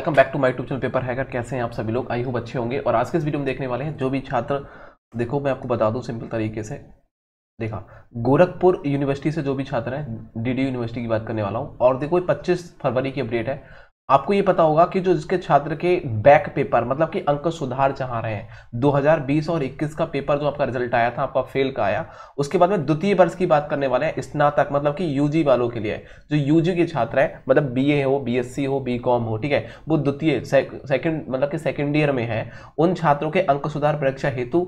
Welcome back to my tube channel paper hacker कैसे हैं आप सभी लोग? आई होप अच्छे होंगे। और आज के इस वीडियो में देखने वाले हैं जो भी छात्र, देखो, मैं आपको बता दूँ सिंपल तरीके से। देखा, गोरखपुर यूनिवर्सिटी से जो भी छात्र हैं डीडी यूनिवर्सिटी की बात करने वाला हूँ। और देखो 25 फरवरी की अपडेट है। आपको ये पता होगा कि जो जिसके छात्र के बैक पेपर मतलब कि अंक सुधार चाह रहे हैं 2020 और 21 का पेपर जो आपका रिज़ल्ट आया था, आपका फेल का आया, उसके बाद में द्वितीय वर्ष की बात करने वाले हैं, स्नातक मतलब कि यूजी वालों के लिए। जो यूजी के छात्र हैं मतलब बीए हो बीएससी हो बीकॉम हो, ठीक है, वो द्वितीय सेकंड मतलब कि सेकेंड ईयर में है, उन छात्रों के अंक सुधार परीक्षा हेतु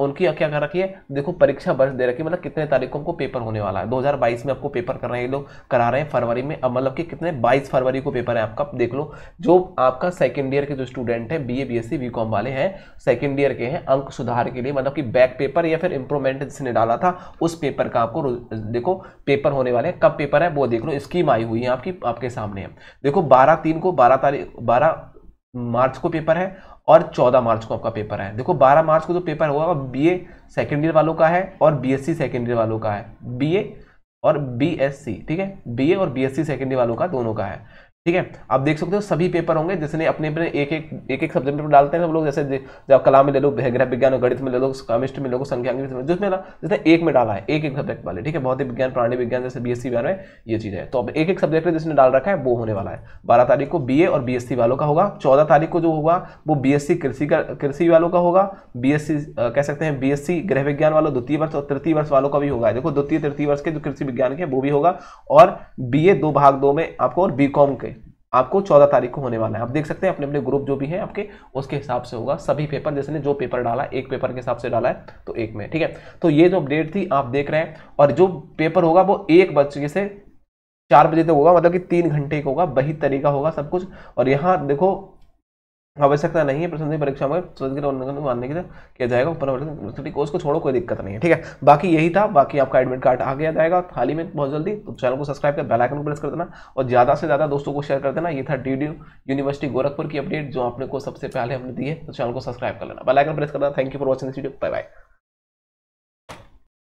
उनकी क्या कर रखी है, देखो परीक्षा वर्ष दे रखी है मतलब कितने तारीख को पेपर होने वाला है, दो हज़ार बाईस में आपको पेपर कर रहे हैं लोग, करा रहे हैं फरवरी में मतलब कि कितने बाईस फरवरी को पेपर है आपका आप देख लो, जो आपका सेकेंड ईयर के जो स्टूडेंट है B A B S C B com वाले हैं सेकेंड ईयर के हैं, अंक सुधार के लिए मतलब कि बैक पेपर या फिर इंप्रूवमेंट जिसने डाला था, उस पेपर का आपको देखो पेपर होने वाले हैं। कब पेपर है, वो देख लो स्कीम आई हुई है आपकी, आपके सामने है। देखो, बारह तीन को बारह तारीख, बारह मार्च को पेपर है और 14 मार्च को आपका पेपर है। देखो 12 मार्च को जो पेपर होगा बी ए सेकेंड ईयर वालों का है और बीएससी सेकेंड ईयर वालों का है। बीए और बीएससी ठीक है? बीए और बीएससी सेकेंड ईयर वालों का दोनों का है। ठीक है? आप देख सकते हो सभी पेपर होंगे जिसने अपने अपने एक एक एक एक सब्जेक्ट में डालते हैं सब लोग। जैसे जब कला में ले लो गृह विज्ञान और गणित में ले लो केमिस्ट्री में ले लो संख्या जिसमें जिसने एक में डाला है, एक एक सब्जेक्ट वाले, ठीक है? बहुत ही विज्ञान, प्राणी विज्ञान जैसे बी एस में ये चीज़ है। तो अब एक एक सब्जेक्ट जिसने डाल रखा है, वो होने वाला है। बारह तारीख को बीए और बीएससी वालों का होगा। चौदह तारीख को जो होगा, वो बीएससी कृषि का, कृषि वालों का होगा। बीएससी कह सकते हैं बी गृह विज्ञान वालों, द्वितीय वर्ष और तृतीय वर्ष वालों का भी होगा। देखो, द्वितीय, तृतीय वर्ष के जो कृषि विज्ञान के वो भी होगा। और बीए दो भाग, दो में आपको और बी के। आपको चौदह तारीख को होने वाला है। आप देख सकते हैं अपने अपने ग्रुप जो भी है आपके, उसके हिसाब से होगा। सभी पेपर जैसे ने जो पेपर डाला, एक पेपर के हिसाब से डाला है तो एक में, ठीक है? तो ये जो अपडेट थी, आप देख रहे हैं, और जो पेपर होगा, वो एक बजे से चार बजे तक होगा मतलब कि तीन घंटे का होगा, वही तरीका होगा सब कुछ। और यहाँ देखो आवश्यकता नहीं है प्रशंसनीय परीक्षा में मानने के लिए किया जाएगा, ऊपर कोर्स को छोड़ो, कोई दिक्कत नहीं है, ठीक है? बाकी यही था, बाकी आपका एडमिट कार्ड आ गया जाएगा, हाल ही में बहुत जल्दी तो चैनल को सब्सक्राइब कर बेल आइकन को प्रेस कर देना और ज़्यादा से ज़्यादा दोस्तों को शेयर कर देना। ये था डी यूनिवर्सिटी गोरखपुर की अपडेट जो आपने को सबसे पहले हमने दी है तो चैनल को सब्सक्राइब कर लेना। बेल आइकन प्रेस करना। Thank you for watching this video bye bye